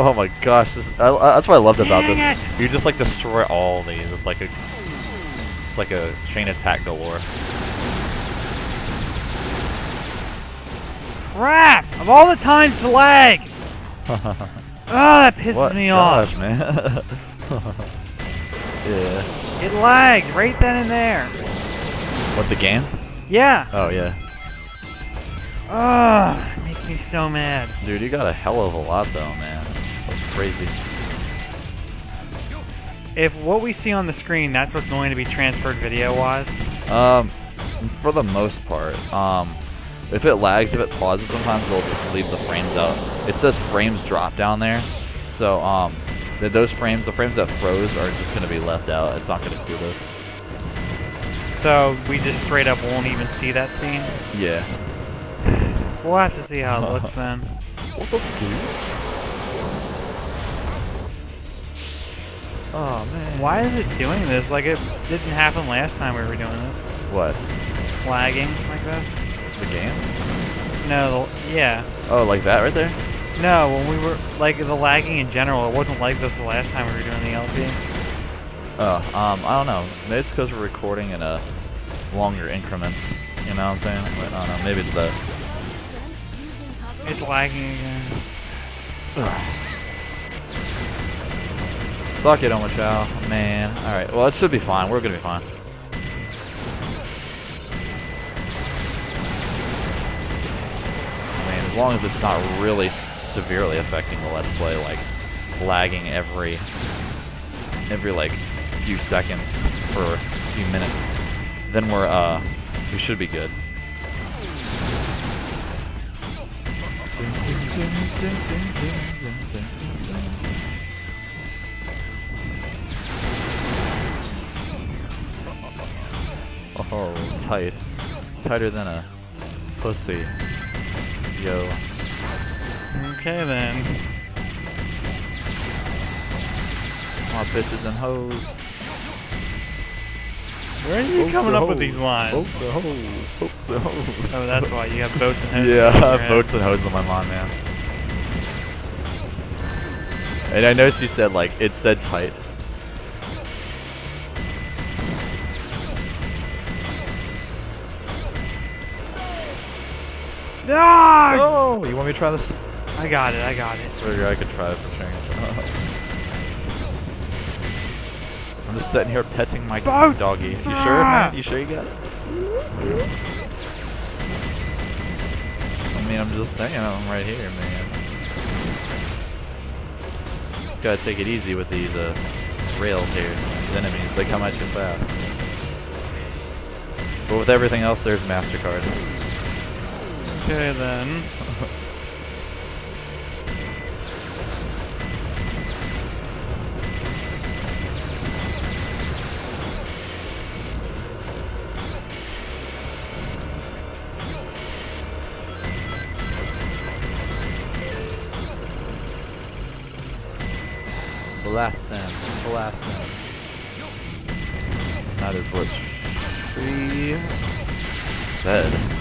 Oh my gosh, this, I, I- that's what I loved about Dang this. it. You just like destroy all these. It's like a, it's like a chain attack galore. Crap! Of all the times to lag! Oh, that pisses what? me Gosh, off. man. yeah. It lagged right then and there. What the game? Yeah. Oh yeah. Ugh, it makes me so mad. Dude, you got a hell of a lot though, man. Crazy. If what we see on the screen, that's what's going to be transferred video-wise. Um, for the most part, um, if it lags, if it pauses, sometimes we'll just leave the frames out. It says frames drop down there, so um, th those frames, the frames that froze, are just gonna be left out. It's not gonna include those. So we just straight up won't even see that scene. Yeah. We'll have to see how it looks then. What the deuce? Oh man. Why is it doing this? Like it didn't happen last time we were doing this. What? Lagging like this? It's the game? No, the, yeah. Oh, like that right there? No, when we were like the lagging in general, it wasn't like this the last time we were doing the LP. Oh, um, I don't know. Maybe it's because we're recording in a longer increments. You know what I'm saying? Like, I don't know. Maybe it's that. It's lagging again. Suck it, Omochao. Man. Alright, well, it should be fine. We're gonna be fine. I mean, as long as it's not really severely affecting the Let's Play, like, lagging every, every, like, few seconds for a few minutes, then we're, uh, we should be good. Oh, tight. Tighter than a pussy. Yo. Okay then. My bitches and hoes. Where are you Boats coming up with these lines? Boats and hoes. Boats and hoes. Oh, that's why you have boats and hoses. Yeah, I have boats and hoes on my mind, man. And I noticed you said, like, it said tight. Ah! Oh, you want me to try this? I got it. I got it. Figure I could try it for change. I'm just sitting here petting my Both. doggy. You sure, man? You sure you got it? I mean, I'm just saying, I'm right here, man. Just gotta take it easy with these uh, rails here. These enemies, they come at you fast. But with everything else, there's MasterCard. Okay then. Blast them. Blast them. That is what she said.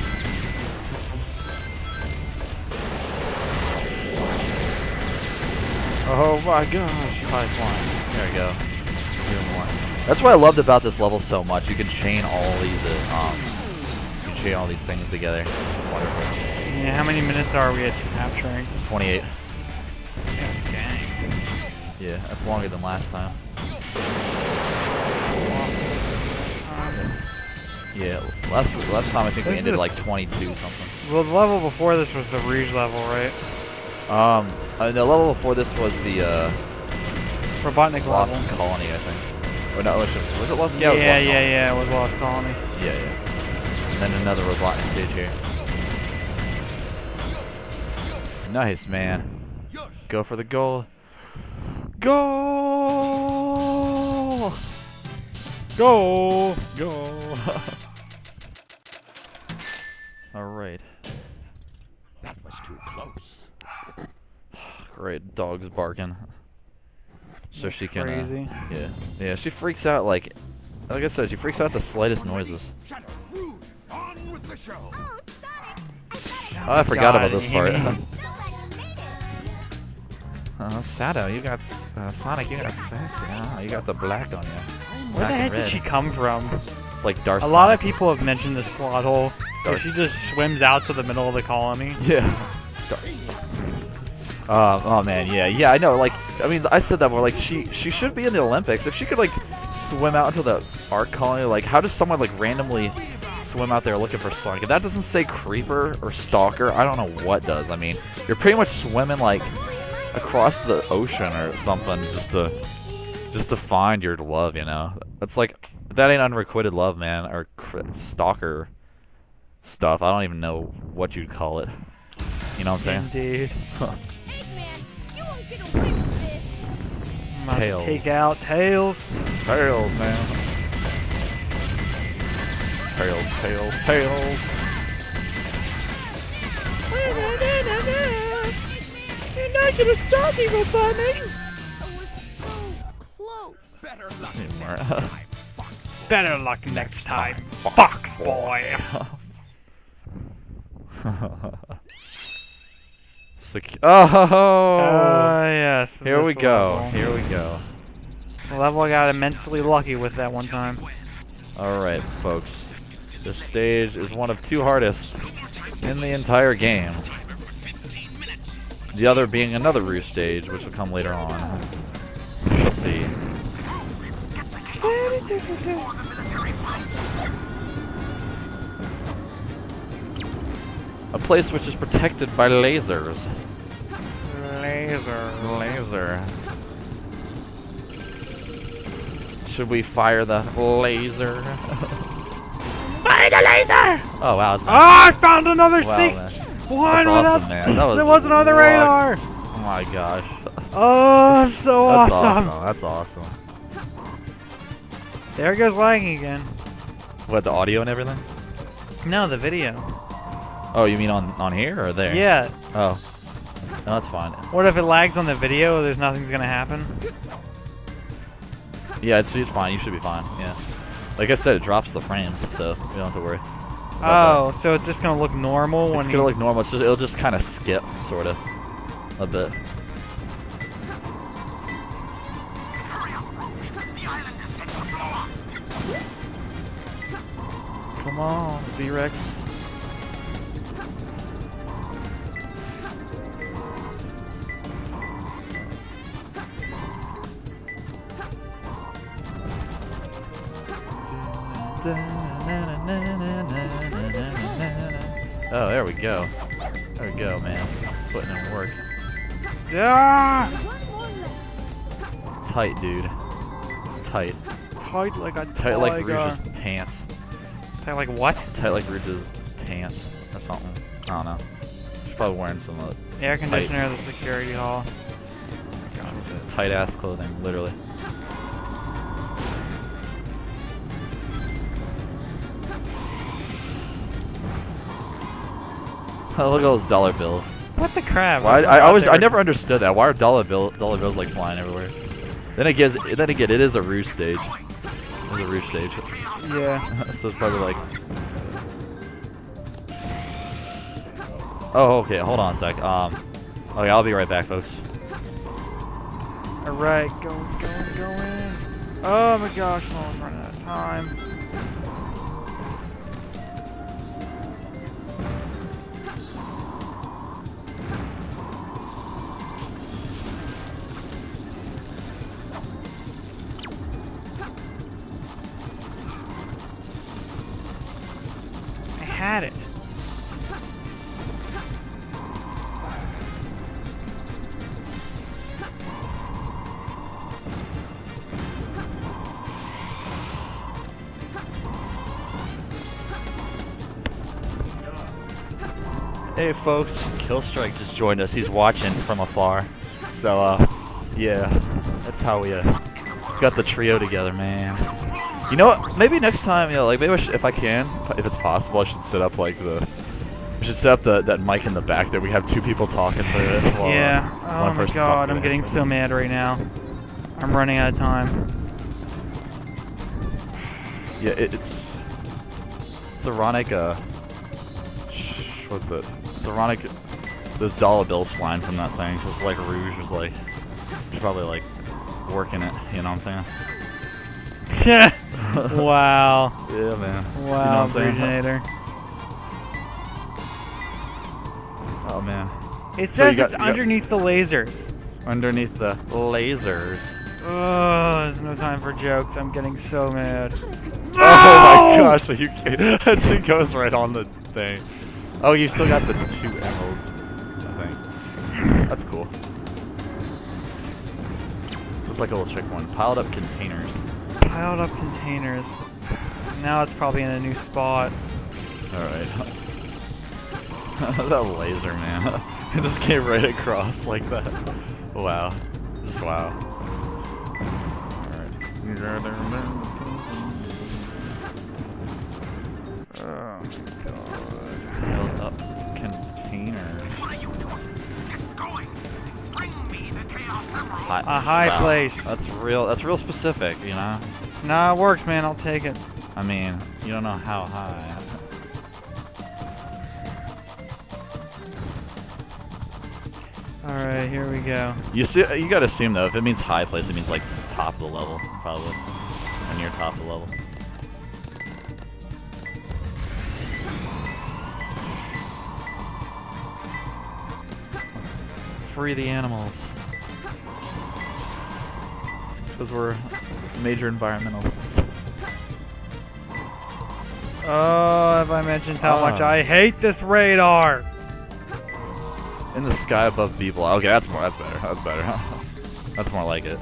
Oh my gosh, high flying. There we go. Even more. That's what I loved about this level so much. You can chain all these, uh, um, you can chain all these things together. It's wonderful. Yeah, how many minutes are we at capturing? 28. Dang. Yeah, that's longer than last time. Yeah, last last time I think we ended like 22 something. Well, the level before this was the Rouge level, right? Um, uh, the level before this was the uh, Robotnik Lost level. Colony, I think. Or no, was it, was it Lost? Yeah, Yeah, it was yeah, Lost yeah, Colony. yeah, it was Lost Colony. Yeah, yeah. And then another Robotnik stage here. Nice, man. Go for the goal. Goal! Go! Go! All right. That was too close. Great, dog's barking. So she can. uh, Crazy. yeah, yeah. She freaks out like, like I said, she freaks out the slightest noises. On with the show. Oh, Oh, I forgot God, about this part. Amy. Nobody! Uh, Shadow, you got uh, Sonic, you got sexy. Oh, you got the black on you. Where Black the heck did she come from? It's like Darth. A lot of people have mentioned this plot hole. Where Darth she just swims out to the middle of the colony. Yeah. Darth Uh, oh man, yeah, yeah, I know. Like, I mean, I said that more. Like, she she should be in the Olympics. If she could like swim out into the ARK colony, like, how does someone like randomly swim out there looking for Sonic? If that doesn't say creeper or stalker, I don't know what does. I mean, you're pretty much swimming like across the ocean or something just to just to find your love. You know, that's like that ain't unrequited love, man, or stalker stuff. I don't even know what you'd call it. You know what I'm saying? Indeed. I'm about to Tails. take out Tails. Tails, man. Tails, tails, tails. You're not gonna stop me, Bunny. I was so close. Better luck next time, Fox. Better luck next time, Fox Fox boy. Sec- oh, Ah, yes. here we go. level. Here we go. Level I got immensely lucky with that one time. All right, folks. This stage is one of two hardest in the entire game. The other being another Rouge stage, which will come later on. We shall see. A place which is protected by lasers. Laser. Laser. Should we fire the laser? Fire the laser! Oh wow, Oh, I found another wow, seat. man. One That's without- awesome, man. That was there wasn't on the radar. Oh my gosh. Oh, I'm so That's awesome. awesome. That's awesome. There goes lagging again. What, the audio and everything? No, the video. Oh, you mean on, on here or there? Yeah. Oh. No, that's fine. What if it lags on the video? There's nothing's gonna happen. Yeah, it's, it's fine. You should be fine. Yeah. Like I said, it drops the frames, so you don't have to worry. Oh, so it's just gonna look normal when It's gonna look normal. It's just, it'll just kind of skip, sort of, a bit. Come on, V-Rex. Oh, there we go. There we go, man. Putting in work. Yeah. One more left. Tight, dude. It's tight. Tight like a Tight like tiger. Rouge's pants. Tight like what? Tight like Rouge's pants or something. I don't know. She's probably wearing some, uh, some Air tight- conditioner of the security hall. Tight ass clothing, literally. Oh, look at those dollar bills. What the crap? Why? I, I always, I never understood that. Why are dollar bill, dollar bills like flying everywhere? Then again, then again, it is a Rouge stage. It's a Rouge stage, Yeah. so it's probably like. Oh, okay. Hold on a sec. Um, okay, I'll be right back, folks. All right, going, going, going. Oh my gosh, I'm running out of time. Had it. Hey folks, Killstrike just joined us. He's watching from afar. So, uh, yeah, that's how we uh, got the trio together, man. You know what? Maybe next time, you know, like maybe I should, if I can, if it's possible, I should set up like the. We should set up the that mic in the back there. We have two people talking for it. while, uh, yeah. oh my god, I'm getting so mad right now. I'm running out of time. Yeah, it, it's it's ironic. Uh, what's it? It's ironic those dollar bills flying from that thing. Cause like Rouge was like, she's probably like working it. You know what I'm saying? wow. Yeah, man. you know Wow, I'm saying? Brejanator. Oh man. It So says got- it's you got- underneath the lasers. Underneath the lasers. Oh, there's no time for jokes. I'm getting so mad. Oh my gosh, so you can't. That shit goes right on the thing. Oh, you still got the two emeralds, I think. That's cool. This is like a little trick one. Piled up containers. Piled up containers. Now it's probably in a new spot. Alright. that laser, man. it just came right across like that. Wow. Just wow. Alright. Oh, Piled up containers. Me the Chaos Emerald. Hi- A high place. That's real. That's real specific, you know. Nah, it works, man. I'll take it. I mean, you don't know how high. All right, here we go. You see, you gotta assume though, if it means high place, it means like top of the level, probably, or near top of the level. Free the animals. Because we're major environmentalists. Oh, have I mentioned how much Ah. I hate this radar? In the sky above B block. Okay, that's more. That's better. That's better. that's more like it.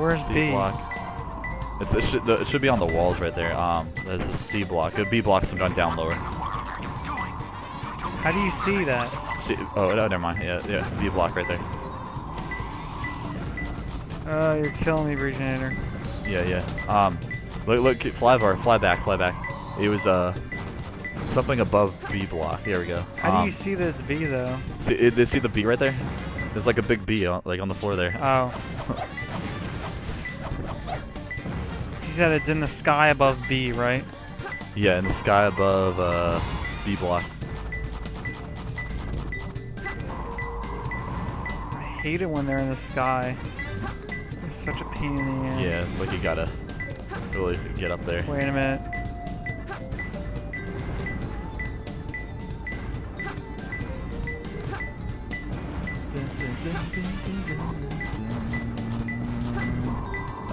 Where's C B? block. It's, it, should, it should be on the walls right there. Um, there's a C block. A B block's gone down lower. How do you see that? C, oh, no, never mind. Yeah, yeah, B block right there. Oh, you're killing me, Brejanator. Yeah, yeah. Um, look, look, fly bar, fly back, fly back. It was uh something above B block. Here we go. How do Um, you see the B though? see? it- See the B right there? There's like a big B on, like on the floor there. Oh. He said it's in the sky above B, right? Yeah, in the sky above uh B block. I hate it when they're in the sky. Such a pain in the ass. Yeah, it's like you gotta really get up there. Wait a minute.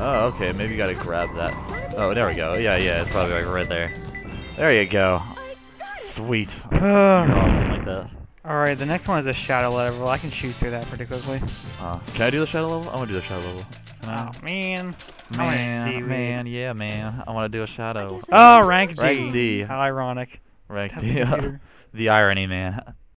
Oh, okay. Maybe you gotta grab that. Oh, there we go. Yeah, yeah. It's probably like right there. There you go. Sweet. awesome like that. Alright, the next one is a shadow level. I can shoot through that pretty quickly. Uh, can I do the shadow level? I want to do the shadow level. Can I? Oh, man. Man, man, yeah, man. I want to do a shadow. Oh, rank D. Rank D. How ironic. Rank D. the irony, man.